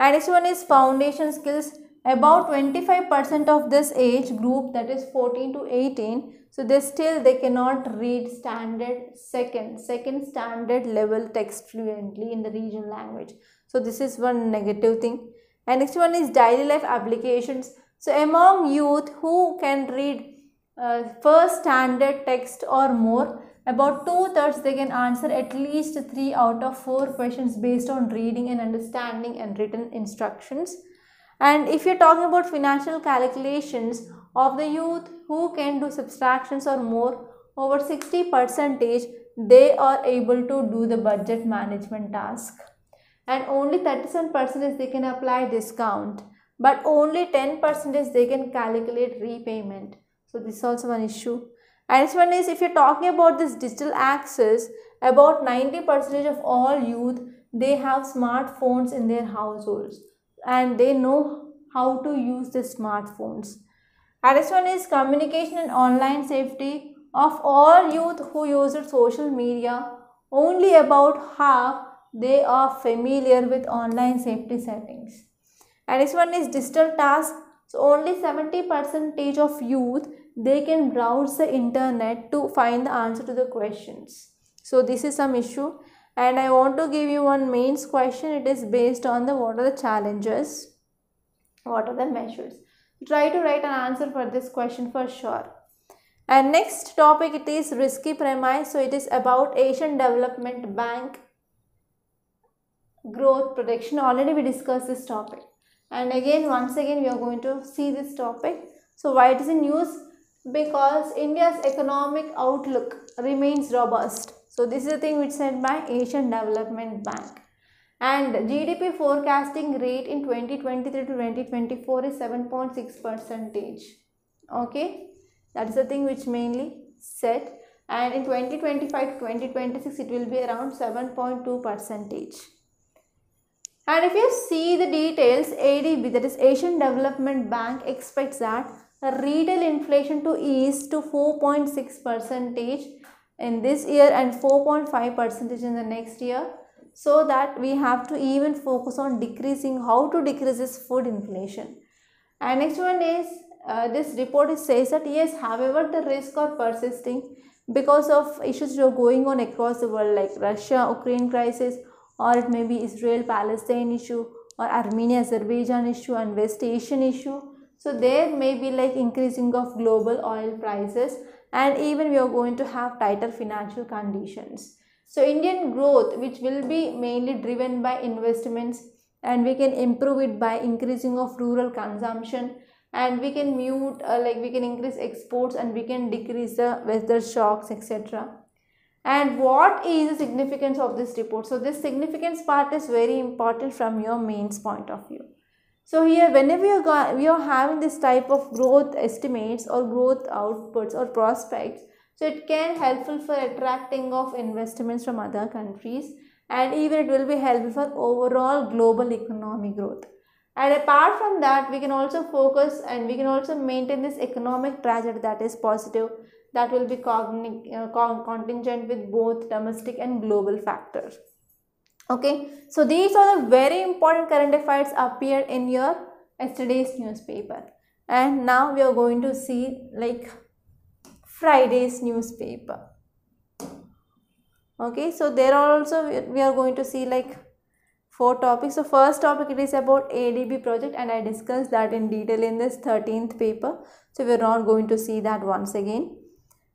And this one is foundation skills about 25% of this age group that is 14 to 18 so they still they cannot read standard second second standard level text fluently in the regional language. So this is one negative thing. And next one is daily life applications. So among youth who can read uh, first standard text or more about two-thirds they can answer at least three out of four questions based on reading and understanding and written instructions. And if you're talking about financial calculations of the youth who can do subtractions or more, over 60 percentage they are able to do the budget management task. And only 37 percentage they can apply discount, but only 10 percentage they can calculate repayment. So this is also one issue. And this one is if you're talking about this digital access, about 90% of all youth, they have smartphones in their households and they know how to use the smartphones. And this one is communication and online safety of all youth who use social media. Only about half they are familiar with online safety settings. And this one is digital task. So only 70 percentage of youth they can browse the internet to find the answer to the questions. So this is some issue and I want to give you one mains question. It is based on the what are the challenges, what are the measures. Try to write an answer for this question for sure. And next topic it is risky premise. So it is about Asian Development Bank growth prediction. Already we discussed this topic. And again once again we are going to see this topic. So why it is in news? because India's economic outlook remains robust. So this is the thing which said by Asian Development Bank. And GDP forecasting rate in 2023 to 2024 is 7.6 percentage. Okay, that is the thing which mainly said. And in 2025 to 2026 it will be around 7.2 percentage. And if you see the details, ADB that is Asian Development Bank expects that retail inflation to ease to 4.6 percentage in this year and 4.5 percentage in the next year. So that we have to even focus on decreasing how to decrease this food inflation. And next one is uh, this report says that yes however the risk are persisting because of issues which are going on across the world like russia ukraine crisis or it may be israel palestine issue or armenia azerbaijan issue and west asian issue. So there may be like increasing of global oil prices and even we are going to have tighter financial conditions. So Indian growth which will be mainly driven by investments and we can improve it by increasing of rural consumption and we can mute uh, like we can increase exports and we can decrease the weather shocks etc and what is the significance of this report? So this significance part is very important from your mains point of view so here whenever you are, we are having this type of growth estimates or growth outputs or prospects, so it can helpful for attracting of investments from other countries and even it will be helpful for overall global economic growth. And apart from that, we can also focus and we can also maintain this economic trajectory that is positive that will be uh, contingent with both domestic and global factors okay so these are the very important current affairs appeared in your yesterday's newspaper. And now we are going to see like friday's newspaper. Okay so there are also we are going to see like four topics. So first topic it is about adb project and i discussed that in detail in this 13th paper. So we're not going to see that once again.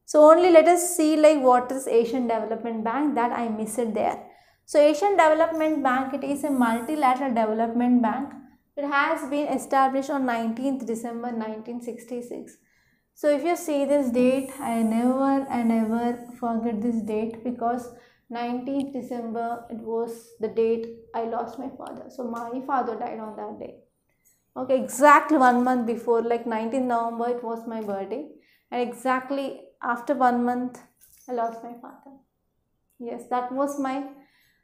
So only let us see like what is asian development bank that i missed there so Asian Development Bank, it is a multilateral development bank. It has been established on 19th December 1966. So if you see this date, I never and ever forget this date because 19th December, it was the date I lost my father. So my father died on that day. Okay, exactly one month before, like 19th November, it was my birthday. And exactly after one month, I lost my father. Yes, that was my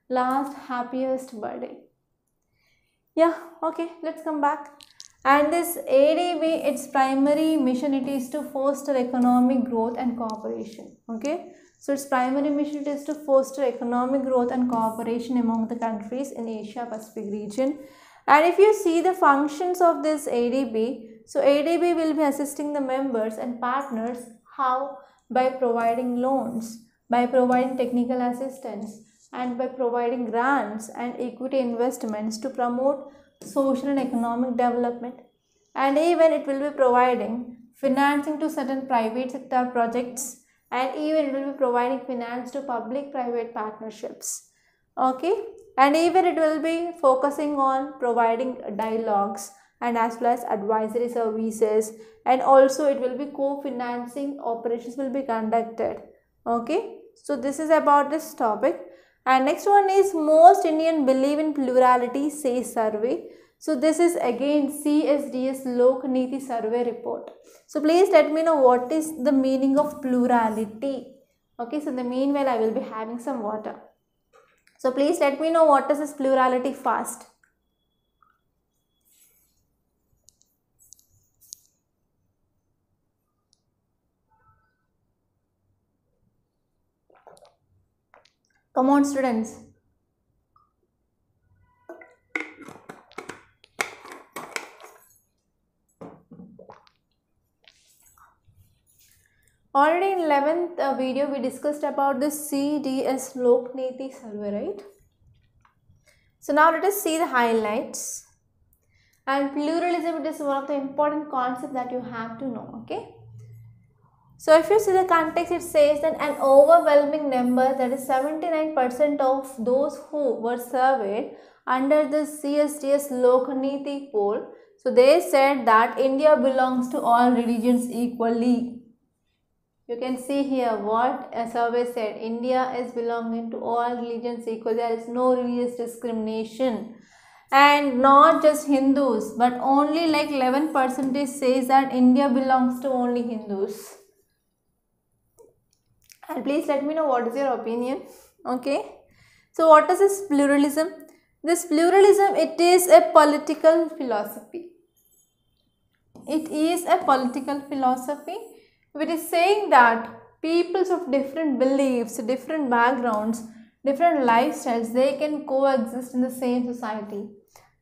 last happiest birthday. Yeah okay let's come back. And this adb its primary mission it is to foster economic growth and cooperation okay? So its primary mission it is to foster economic growth and cooperation among the countries in asia pacific region. And if you see the functions of this adb so adb will be assisting the members and partners how? By providing loans by providing technical assistance and by providing grants and equity investments to promote social and economic development. And even it will be providing financing to certain private sector projects and even it will be providing finance to public private partnerships. Okay? And even it will be focusing on providing dialogues and as well as advisory services and also it will be co-financing operations will be conducted. Okay? So this is about this topic and next one is most indian believe in plurality says survey. So this is again csds lok niti survey report. So please let me know what is the meaning of plurality. Okay so in the meanwhile i will be having some water. So please let me know what is this plurality fast Come on students. Already in 11th uh, video we discussed about the CDS Lokniti survey, right? So now let us see the highlights. And pluralism it is one of the important concepts that you have to know, okay? So if you see the context, it says that an overwhelming number, that is 79% of those who were surveyed under the CSDS Lokniti poll, so they said that India belongs to all religions equally. You can see here what a survey said. India is belonging to all religions equally. There is no religious discrimination. And not just Hindus, but only like 11% says that India belongs to only Hindus and please let me know what is your opinion okay? So what is this pluralism? This pluralism it is a political philosophy. It is a political philosophy which is saying that peoples of different beliefs different backgrounds different lifestyles they can coexist in the same society.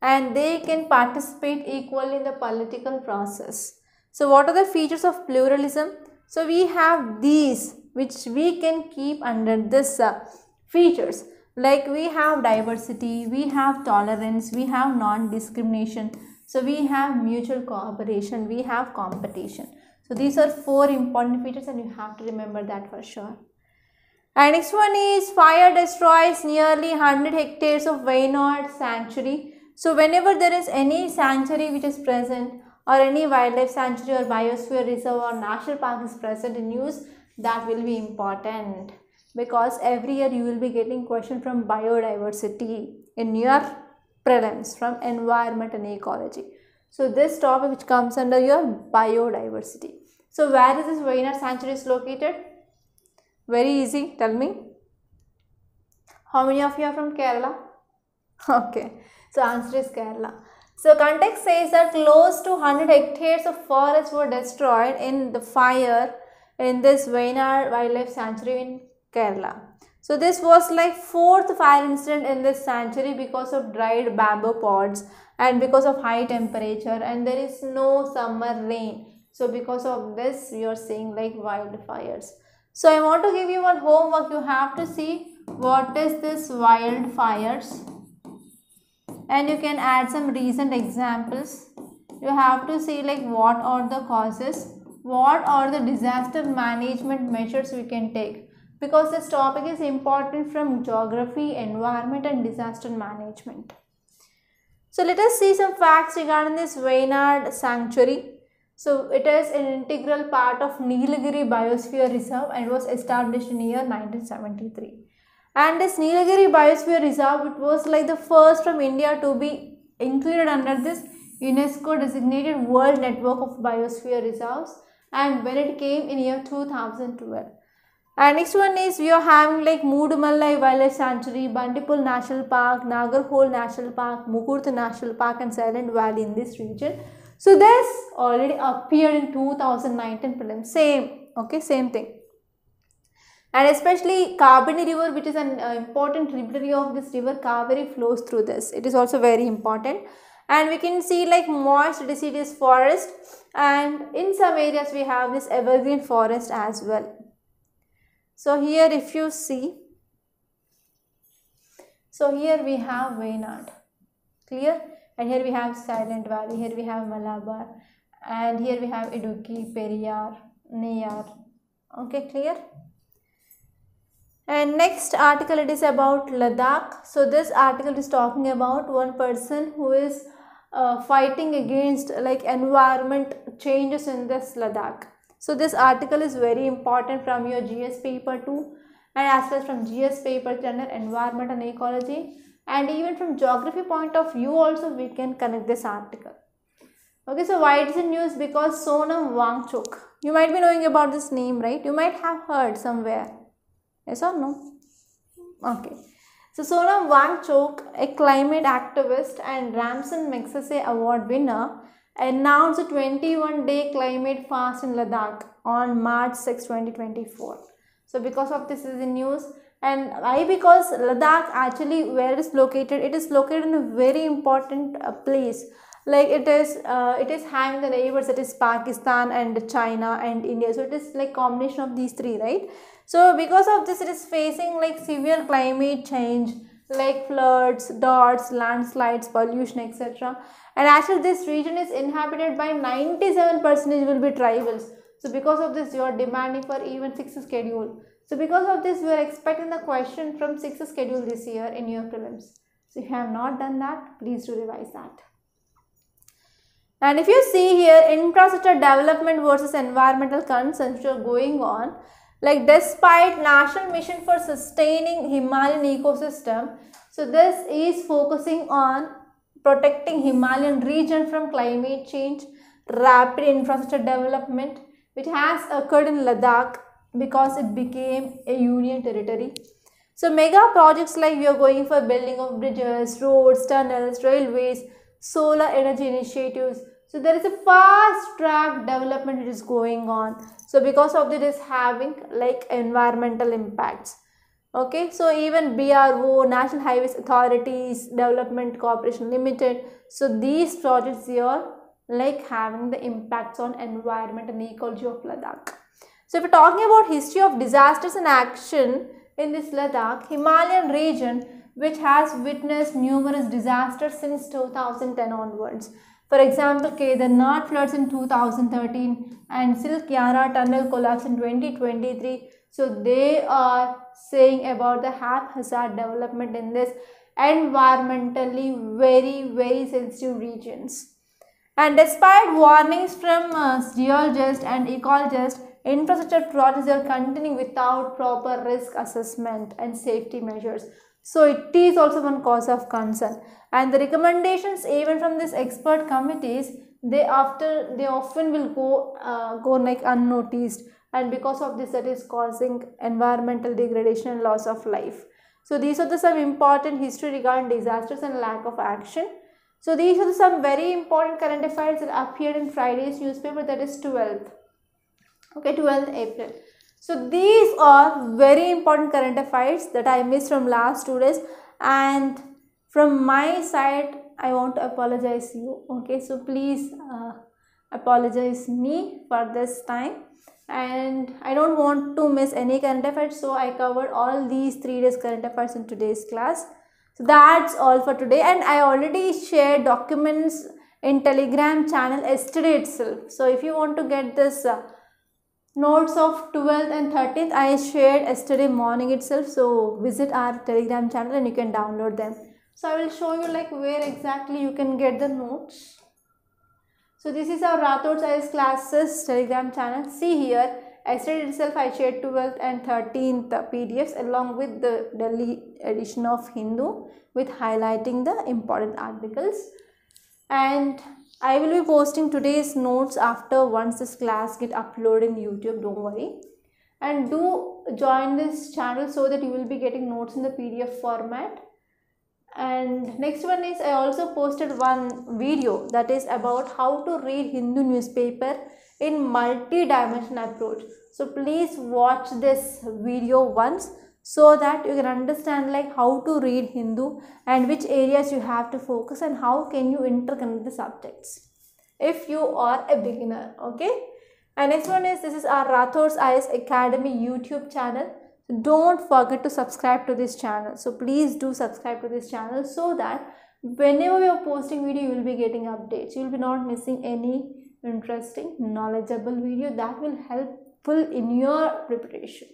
And they can participate equally in the political process. So what are the features of pluralism? So we have these which we can keep under this uh, features. Like we have diversity we have tolerance we have non-discrimination. So we have mutual cooperation we have competition. So these are four important features and you have to remember that for sure. And next one is fire destroys nearly 100 hectares of Wayanad sanctuary. So whenever there is any sanctuary which is present or any wildlife sanctuary or biosphere reserve or national park is present in use, that will be important because every year you will be getting question from biodiversity in your prelims from environment and ecology. So this topic which comes under your biodiversity. So where is this Wayanad sanctuary is located? Very easy, tell me. How many of you are from Kerala? Okay, so answer is Kerala. So context says that close to 100 hectares of forest were destroyed in the fire in this Wayanad Wildlife Sanctuary in Kerala. So this was like fourth fire incident in this sanctuary because of dried bamboo pods and because of high temperature and there is no summer rain. So because of this we are seeing like wildfires. So I want to give you one homework. You have to see what is this wildfires and you can add some recent examples. You have to see like what are the causes what are the disaster management measures we can take because this topic is important from geography, environment and disaster management. So let us see some facts regarding this Wayanad sanctuary. So it is an integral part of Nilgiri Biosphere Reserve and was established in year 1973. And this Nilgiri Biosphere Reserve, it was like the first from India to be included under this UNESCO designated World Network of Biosphere Reserves and when it came in year 2012. And next one is we are having like Mudumalai Wildlife Sanctuary, Bandipur National Park, Nagarhole National Park, Mukurthi National Park and Silent Valley in this region. So this already appeared in 2019 film. Same, okay, same thing. And especially Kabini river which is an uh, important tributary of this river Kaveri flows through this. It is also very important. And we can see like moist deciduous forest and in some areas we have this evergreen forest as well. So here if you see, so here we have Wayanad, clear? And here we have Silent Valley, here we have Malabar and here we have Idukki, Periyar, Neyyar, okay clear? And next article it is about Ladakh. So this article is talking about one person who is uh, fighting against like environment changes in this Ladakh. So this article is very important from your GS paper 2 and as well as from GS paper 3 under environment and ecology and even from geography point of view also we can connect this article. Okay, so why it is in news? Because Sonam Wangchuk. You might be knowing about this name, right? You might have heard somewhere. Yes or no? Okay. So Sonam Wangchuk, a climate activist and Ramon Magsaysay Award winner, announced a 21-day climate fast in Ladakh on March 6, 2024. So because of this is in news and why? Because Ladakh actually where it is located, it is located in a very important uh, place. Like it is uh, it is having the neighbors that is Pakistan and China and India. So it is like combination of these three right so because of this it is facing like severe climate change like floods droughts landslides pollution etc and actually this region is inhabited by 97 percentage will be tribals. So because of this you are demanding for even sixth schedule. So because of this we are expecting the question from sixth schedule this year in your prelims. So if you have not done that please do revise that. And if you see here infrastructure development versus environmental concerns which are going on, like despite national mission for sustaining Himalayan ecosystem, so this is focusing on protecting Himalayan region from climate change, rapid infrastructure development which has occurred in Ladakh because it became a union territory. So mega projects like we are going for building of bridges, roads, tunnels, railways, solar energy initiatives, so there is a fast track development it is going on. So because of this having like environmental impacts. Okay, so even BRO, National Highways Authorities, Development Corporation Limited. So these projects here like having the impacts on environment and ecology of Ladakh. So if we're talking about history of disasters and action in this Ladakh, Himalayan region which has witnessed numerous disasters since 2010 onwards. For example, Kedarnath floods in 2013 and Silkyara tunnel collapse in 2023. So they are saying about the haphazard development in this environmentally very very sensitive regions. And despite warnings from uh, geologists and ecologists, infrastructure projects are continuing without proper risk assessment and safety measures. So it is also one cause of concern. And the recommendations even from these expert committees, they after they often will go uh, go like unnoticed and because of this that is causing environmental degradation and loss of life. So these are the some important history regarding disasters and lack of action. So these are the some very important current affairs that appeared in Friday's newspaper that is 12th. Okay, 12th April. So these are very important current affairs that I missed from last two days and from my side I want to apologize you okay so please uh, apologize me for this time and I don't want to miss any current affairs so I covered all these three days current affairs in today's class. So that's all for today and I already shared documents in telegram channel yesterday itself. So if you want to get this uh, notes of 12th and 13th I shared yesterday morning itself. So visit our telegram channel and you can download them. So I will show you like where exactly you can get the notes. So this is our Rathod's IAS classes telegram channel. See here yesterday itself I shared 12th and 13th PDFs along with the Delhi edition of Hindu with highlighting the important articles. And I will be posting today's notes after once this class get uploaded in YouTube, don't worry. And do join this channel so that you will be getting notes in the PDF format. And next one is I also posted one video that is about how to read Hindu newspaper in multi-dimension approach. So please watch this video once so that you can understand like how to read Hindu and which areas you have to focus and how can you interconnect the subjects if you are a beginner okay? And next one is this is our Rathod's IAS Academy YouTube channel. So don't forget to subscribe to this channel. So please do subscribe to this channel so that whenever we are posting video you will be getting updates. You will be not missing any interesting knowledgeable video that will helpful in your preparation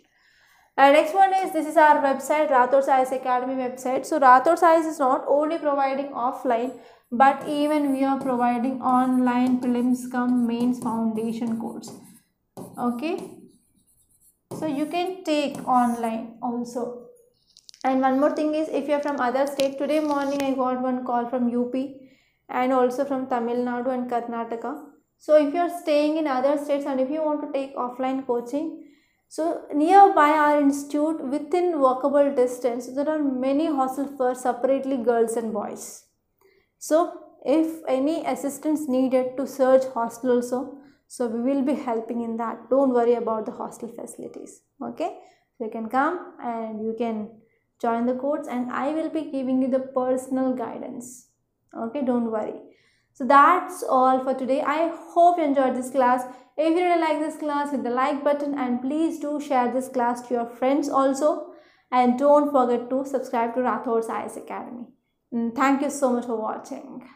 And next one is this is our website Rathod's IAS Academy website. So Rathore Science is not only providing offline but even we are providing online prelims come mains foundation course. Okay. So you can take online also. And one more thing is if you are from other state today morning I got one call from UP and also from Tamil Nadu and Karnataka. So if you are staying in other states and if you want to take offline coaching, so nearby our institute within walkable distance, there are many hostels for separately girls and boys. So if any assistance needed to search hostel also, so we will be helping in that. Don't worry about the hostel facilities. Okay. So you can come and you can join the course and I will be giving you the personal guidance. Okay. Don't worry. So that's all for today. I hope you enjoyed this class. If you really like this class, hit the like button and please do share this class to your friends also. And don't forget to subscribe to Rathod's IAS Academy. And thank you so much for watching.